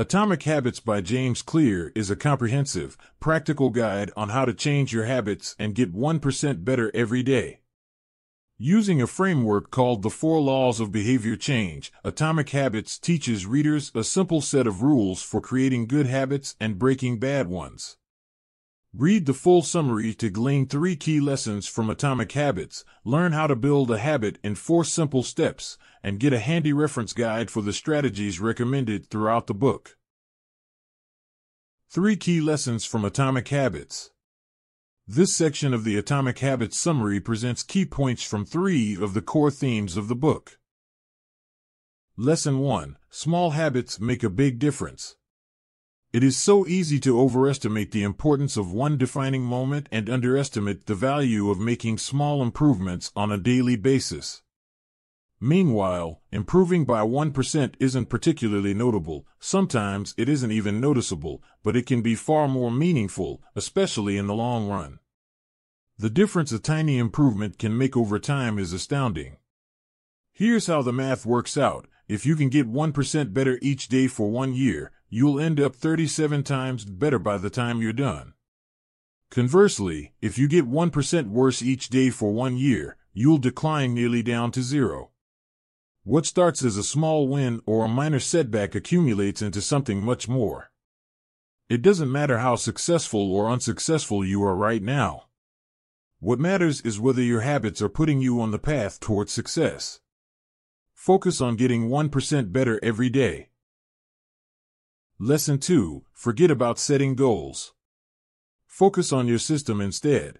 Atomic Habits by James Clear is a comprehensive, practical guide on how to change your habits and get 1% better every day. Using a framework called the Four Laws of Behavior Change, Atomic Habits teaches readers a simple set of rules for creating good habits and breaking bad ones. Read the full summary to glean three key lessons from Atomic Habits, learn how to build a habit in four simple steps, and get a handy reference guide for the strategies recommended throughout the book. Three key lessons from Atomic Habits. This section of the Atomic Habits summary presents key points from three of the core themes of the book. Lesson 1 Small habits make a big difference. It is so easy to overestimate the importance of one defining moment and underestimate the value of making small improvements on a daily basis. Meanwhile, improving by 1% isn't particularly notable, sometimes it isn't even noticeable, but it can be far more meaningful, especially in the long run. The difference a tiny improvement can make over time is astounding. Here's how the math works out. If you can get 1% better each day for one year, you'll end up 37 times better by the time you're done. Conversely, if you get 1% worse each day for one year, you'll decline nearly down to zero. What starts as a small win or a minor setback accumulates into something much more. It doesn't matter how successful or unsuccessful you are right now. What matters is whether your habits are putting you on the path towards success. Focus on getting 1% better every day. Lesson 2 Forget about setting goals. Focus on your system instead.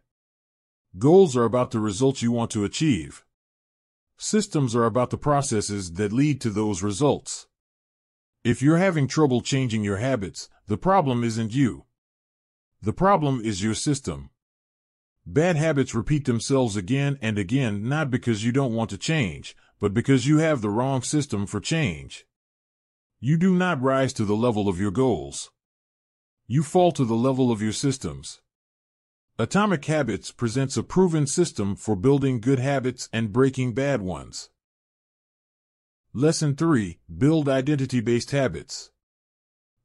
Goals are about the results you want to achieve. Systems are about the processes that lead to those results. If you're having trouble changing your habits, the problem isn't you. The problem is your system. Bad habits repeat themselves again and again not because you don't want to change, but because you have the wrong system for change. You do not rise to the level of your goals. You fall to the level of your systems. Atomic Habits presents a proven system for building good habits and breaking bad ones. Lesson 3 Build Identity Based Habits.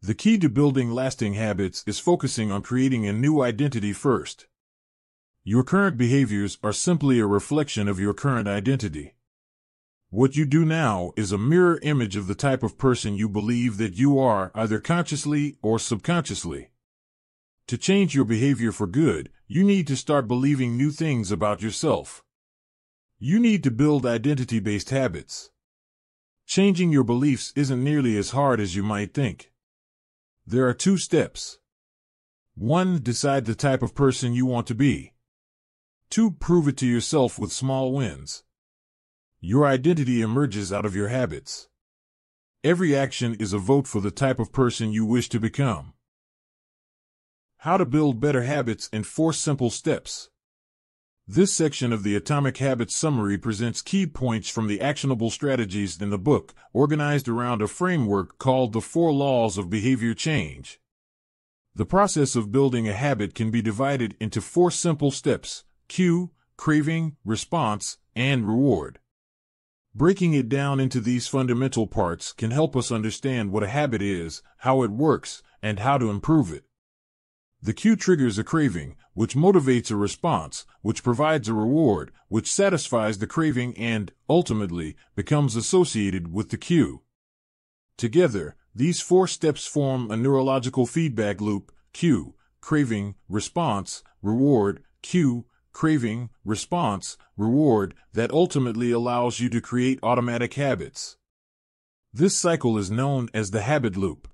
The key to building lasting habits is focusing on creating a new identity first. Your current behaviors are simply a reflection of your current identity. What you do now is a mirror image of the type of person you believe that you are, either consciously or subconsciously. To change your behavior for good, you need to start believing new things about yourself. You need to build identity based habits. Changing your beliefs isn't nearly as hard as you might think. There are two steps. 1. Decide the type of person you want to be. 2. Prove it to yourself with small wins. Your identity emerges out of your habits. Every action is a vote for the type of person you wish to become. How to build better habits in four simple steps. This section of the Atomic Habits Summary presents key points from the actionable strategies in the book, organized around a framework called the Four Laws of Behavior Change. The process of building a habit can be divided into four simple steps cue, craving, response, and reward. Breaking it down into these fundamental parts can help us understand what a habit is, how it works, and how to improve it. The cue triggers a craving, which motivates a response, which provides a reward, which satisfies the craving and, ultimately, becomes associated with the cue. Together, these four steps form a neurological feedback loop cue, craving, response, reward, cue, craving, response, reward that ultimately allows you to create automatic habits. This cycle is known as the habit loop.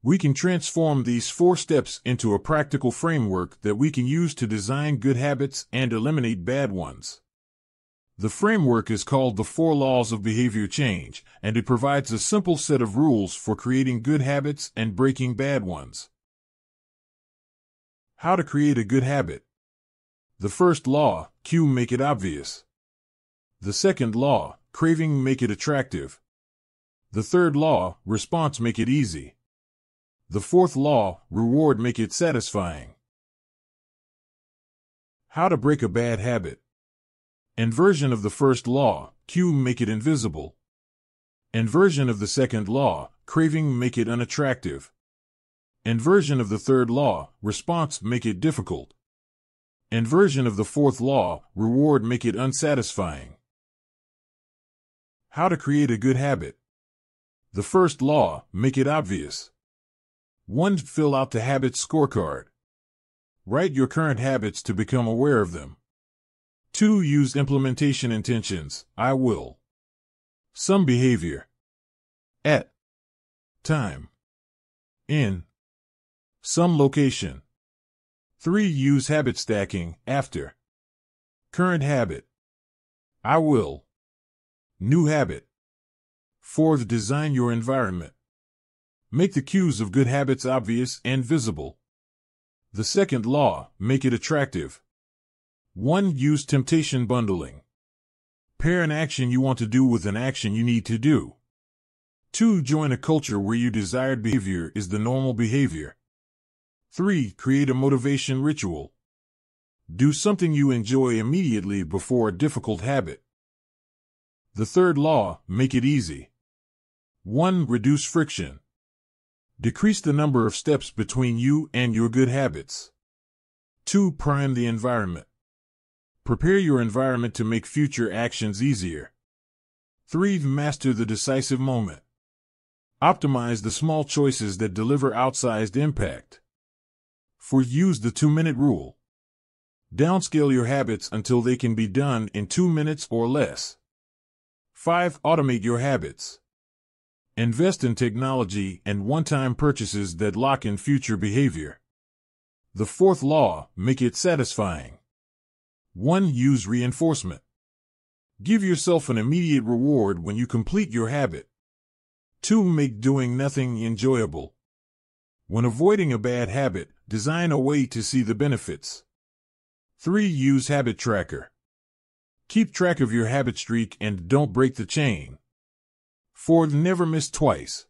We can transform these four steps into a practical framework that we can use to design good habits and eliminate bad ones. The framework is called the Four Laws of Behavior Change, and it provides a simple set of rules for creating good habits and breaking bad ones. How to create a good habit. The first law, cue make it obvious. The second law, craving make it attractive. The third law, response make it easy. The fourth law, reward make it satisfying. How to break a bad habit. Inversion of the first law, cue make it invisible. Inversion of the second law, craving make it unattractive. Inversion of the third law, response make it difficult. Inversion of the fourth law, reward make it unsatisfying. How to create a good habit. The first law, make it obvious. 1. Fill out the habit scorecard. Write your current habits to become aware of them. 2. Use implementation intentions. I will. Some behavior. At. Time. In. Some location. 3. Use habit stacking. After. Current habit. I will. New habit. 4. Design your environment. Make the cues of good habits obvious and visible. The second law, make it attractive. 1. Use temptation bundling. Pair an action you want to do with an action you need to do. 2. Join a culture where your desired behavior is the normal behavior. 3. Create a motivation ritual. Do something you enjoy immediately before a difficult habit. The third law, make it easy. 1. Reduce friction. Decrease the number of steps between you and your good habits. 2. Prime the environment. Prepare your environment to make future actions easier. 3. Master the decisive moment. Optimize the small choices that deliver outsized impact. 4. Use the two minute rule. Downscale your habits until they can be done in two minutes or less. 5. Automate your habits. Invest in technology and one time purchases that lock in future behavior. The fourth law make it satisfying. 1. Use reinforcement. Give yourself an immediate reward when you complete your habit. 2. Make doing nothing enjoyable. When avoiding a bad habit, design a way to see the benefits. 3. Use Habit Tracker. Keep track of your habit streak and don't break the chain. 4. Never miss twice.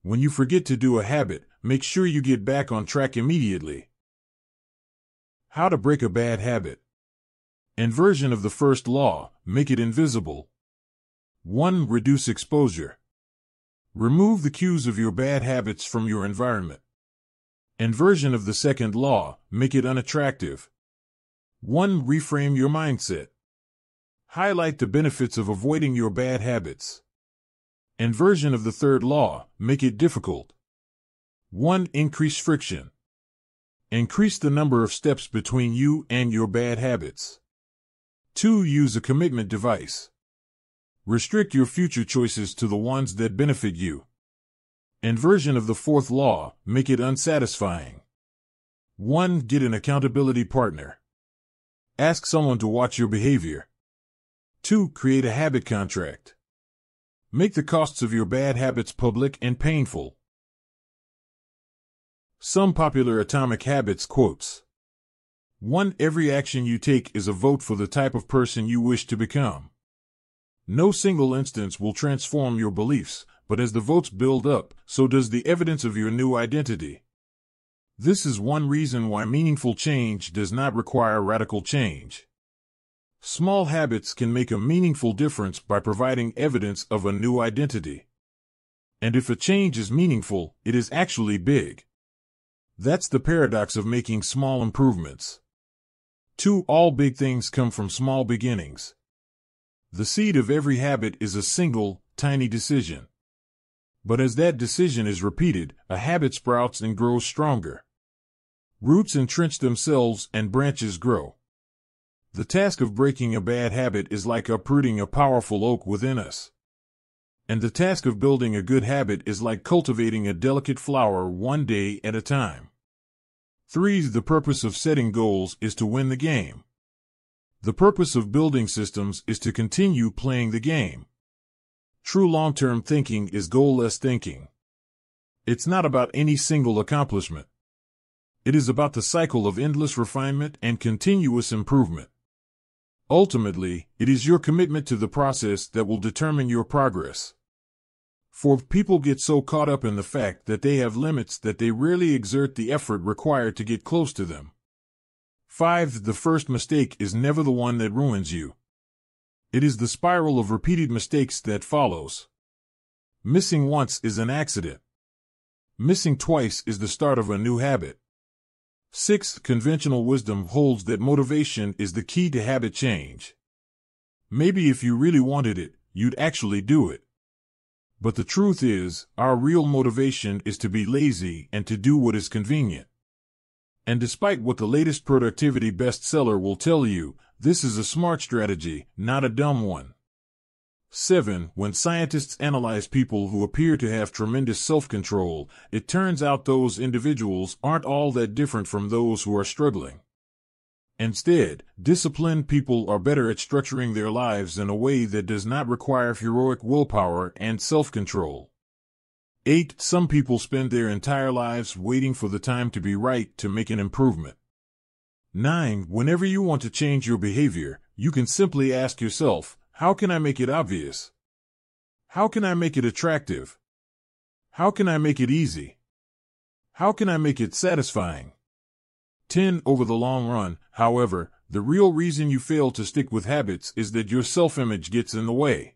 When you forget to do a habit, make sure you get back on track immediately. How to break a bad habit. Inversion of the first law, make it invisible. 1. Reduce exposure. Remove the cues of your bad habits from your environment. Inversion of the second law, make it unattractive. 1. Reframe your mindset. Highlight the benefits of avoiding your bad habits. Inversion of the third law, make it difficult. 1. Increase friction. Increase the number of steps between you and your bad habits. 2. Use a commitment device. Restrict your future choices to the ones that benefit you. Inversion of the fourth law, make it unsatisfying. 1. Get an accountability partner. Ask someone to watch your behavior. 2. Create a habit contract. Make the costs of your bad habits public and painful. Some popular atomic habits quotes. 1. Every action you take is a vote for the type of person you wish to become. No single instance will transform your beliefs, but as the votes build up, so does the evidence of your new identity. This is one reason why meaningful change does not require radical change. Small habits can make a meaningful difference by providing evidence of a new identity. And if a change is meaningful, it is actually big. That's the paradox of making small improvements. Two, all big things come from small beginnings. The seed of every habit is a single, tiny decision. But as that decision is repeated, a habit sprouts and grows stronger. Roots entrench themselves and branches grow. The task of breaking a bad habit is like uprooting a powerful oak within us. And the task of building a good habit is like cultivating a delicate flower one day at a time. 3. The purpose of setting goals is to win the game. The purpose of building systems is to continue playing the game. True long-term thinking is goal-less thinking. It's not about any single accomplishment. It is about the cycle of endless refinement and continuous improvement. Ultimately, it is your commitment to the process that will determine your progress. For people get so caught up in the fact that they have limits that they rarely exert the effort required to get close to them. 5. The first mistake is never the one that ruins you. It is the spiral of repeated mistakes that follows. Missing once is an accident. Missing twice is the start of a new habit. Sixth, conventional wisdom holds that motivation is the key to habit change. Maybe if you really wanted it, you'd actually do it. But the truth is, our real motivation is to be lazy and to do what is convenient. And despite what the latest productivity bestseller will tell you, this is a smart strategy, not a dumb one. 7. When scientists analyze people who appear to have tremendous self-control, it turns out those individuals aren't all that different from those who are struggling. Instead, disciplined people are better at structuring their lives in a way that does not require heroic willpower and self-control. 8. Some people spend their entire lives waiting for the time to be right to make an improvement. 9. Whenever you want to change your behavior, you can simply ask yourself, how can I make it obvious? How can I make it attractive? How can I make it easy? How can I make it satisfying? 10. Over the long run, however, the real reason you fail to stick with habits is that your self-image gets in the way.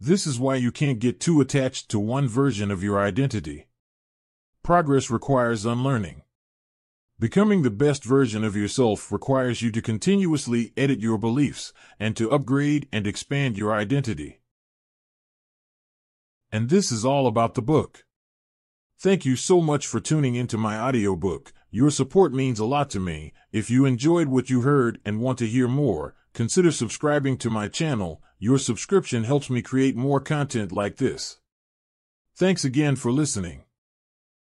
This is why you can't get too attached to one version of your identity. Progress requires unlearning. Becoming the best version of yourself requires you to continuously edit your beliefs and to upgrade and expand your identity. And this is all about the book. Thank you so much for tuning into my audiobook. Your support means a lot to me. If you enjoyed what you heard and want to hear more, consider subscribing to my channel. Your subscription helps me create more content like this. Thanks again for listening.